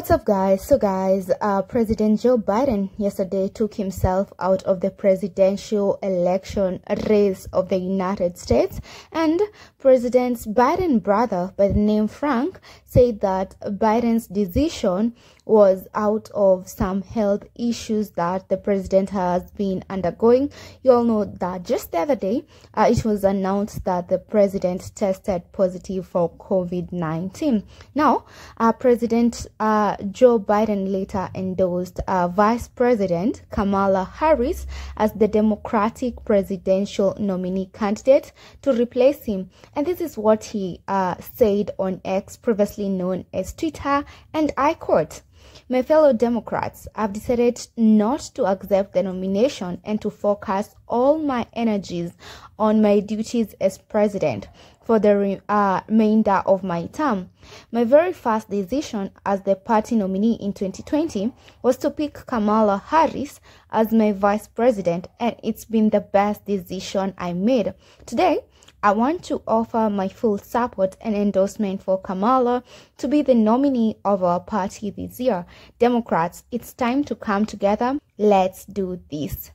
What's up guys? So guys, uh, President Joe Biden yesterday took himself out of the presidential election race of the United States and President Biden's brother by the name Frank said that Biden's decision was out of some health issues that the president has been undergoing. You all know that just the other day, uh, it was announced that the president tested positive for COVID-19. Now, uh, President uh, Joe Biden later endorsed uh, Vice President Kamala Harris as the Democratic presidential nominee candidate to replace him. And this is what he uh, said on X, previously known as Twitter, and I quote. My fellow Democrats, I've decided not to accept the nomination and to focus all my energies on my duties as president for the uh, remainder of my term. My very first decision as the party nominee in 2020 was to pick Kamala Harris as my vice president, and it's been the best decision I made. Today, I want to offer my full support and endorsement for Kamala to be the nominee of our party this year. Democrats, it's time to come together. Let's do this.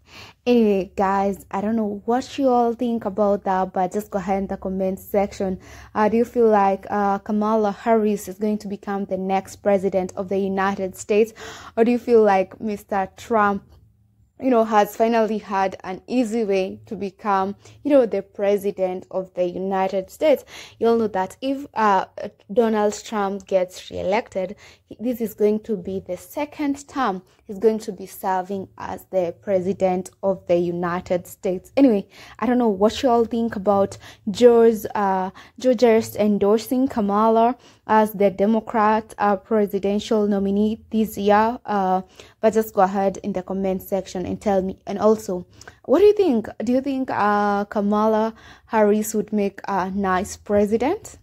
Anyway, guys, I don't know what you all think about that, but just go ahead in the comment section. Uh, do you feel like uh, Kamala Harris is going to become the next president of the United States? Or do you feel like Mr. Trump you know, has finally had an easy way to become, you know, the president of the United States. You'll know that if uh, Donald Trump gets reelected, this is going to be the second term he's going to be serving as the president of the United States. Anyway, I don't know what you all think about Joe's, uh, Joe just endorsing Kamala as the Democrat uh, presidential nominee this year. Uh, but just go ahead in the comment section and tell me. And also, what do you think? Do you think uh, Kamala Harris would make a nice president?